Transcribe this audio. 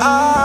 I